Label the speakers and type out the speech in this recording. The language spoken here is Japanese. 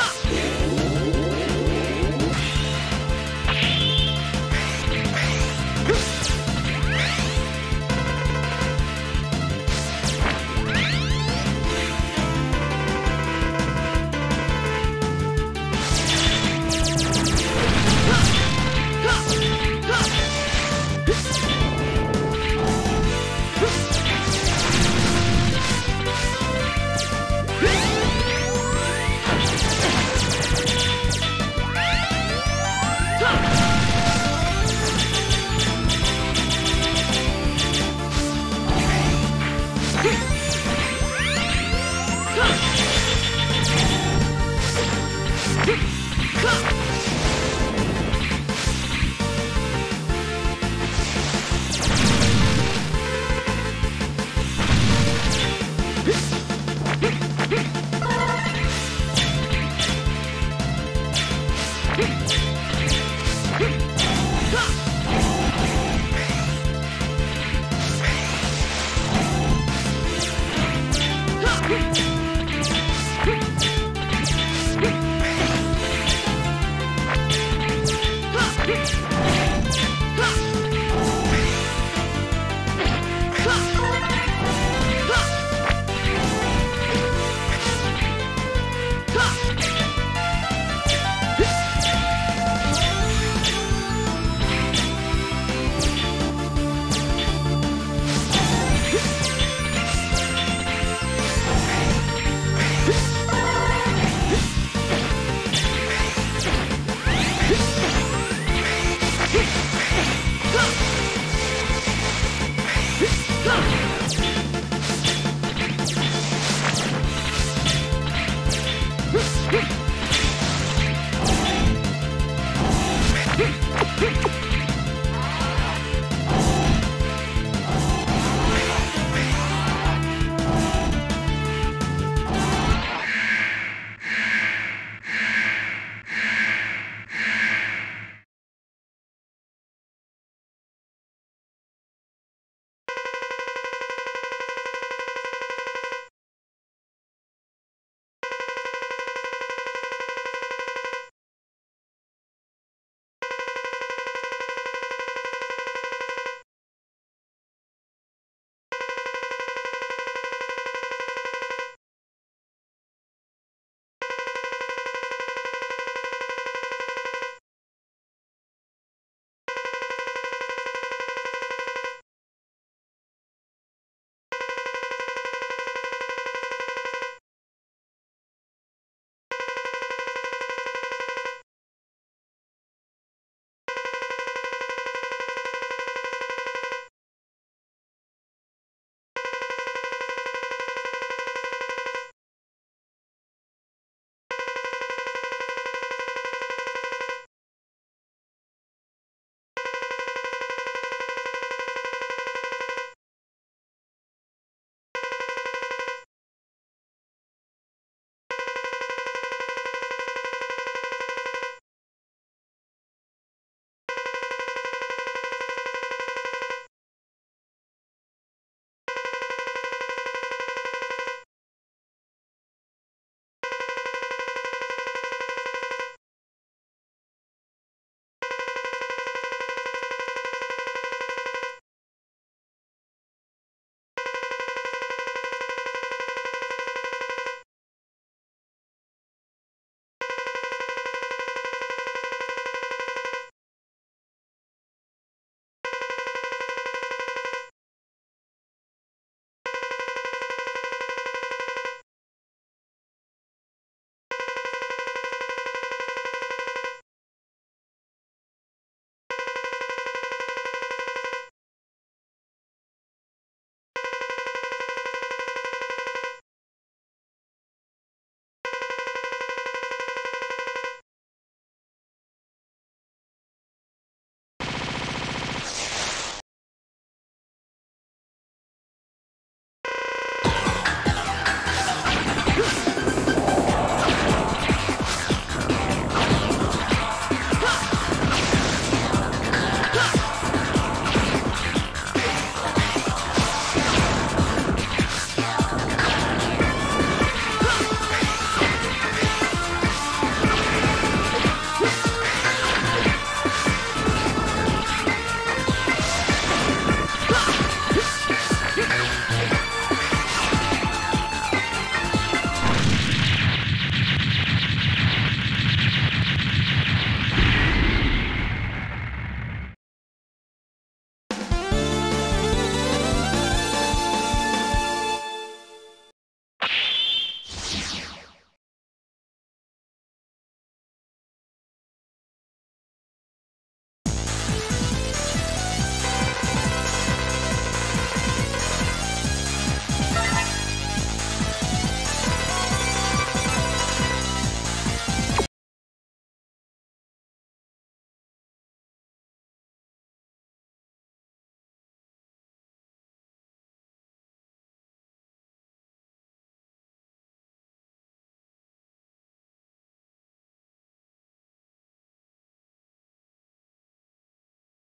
Speaker 1: わ